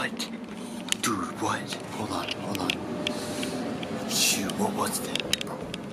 What? Dude, what? Hold on, hold on. Shoot, what was that.